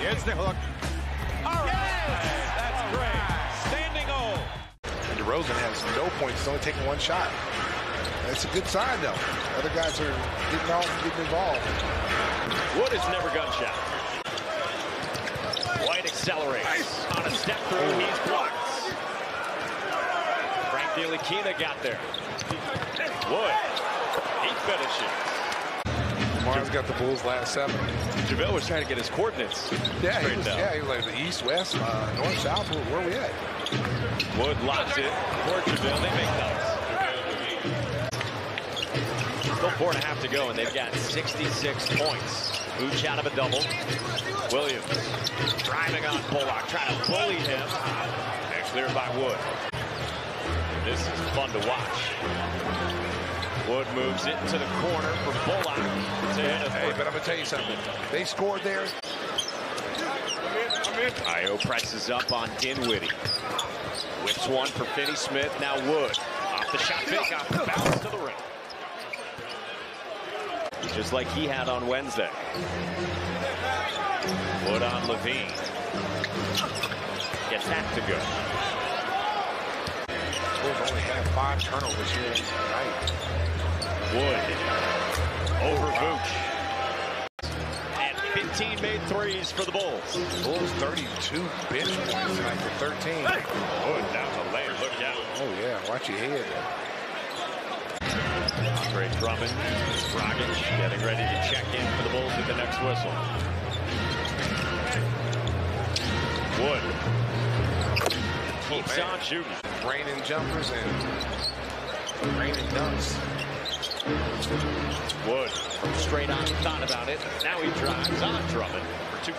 Here's the hook. All right. That's great. Standing O. And DeRozan has no points. He's only taking one shot. That's a good sign, though. Other guys are getting off and getting involved. Wood has never gun shot. White accelerates. On a step through, he's blocked. Frank Ntilikina got there. Wood. He finishes. Mar's got the Bulls last seven. JaVale was trying to get his coordinates. Yeah, he was, yeah, he was like the east, west, uh, north, south. Where, where are we at? Wood lobs it for JaVale. They make those. Still four and a half to go, and they've got 66 points. Vooch out of a double. Williams driving on Bullock, trying to bully him. And cleared by Wood. This is fun to watch. Wood moves it to the corner for Bullock to hit a Hey, but I'm gonna tell you something. They scored there. Ayo presses up on Dinwiddie. Whips one for Finney Smith. Now Wood. Off the shot fake, off the bounce to the rim. Just like he had on Wednesday. Wood on LaVine. Gets that to go. Bulls only had five turnovers here tonight. Wood over Vooch. And 15 made threes for the Bulls. Bulls 32 bench points tonight for 13. Wood down the lane. Look out. Oh yeah, watch your head. Andre Drummond, Dragic getting ready to check in for the Bulls at the next whistle. Wood oh, keeps man. on shooting. Raining jumpers and raining dunks. Wood from straight on thought about it. Now he drives on Drummond for two.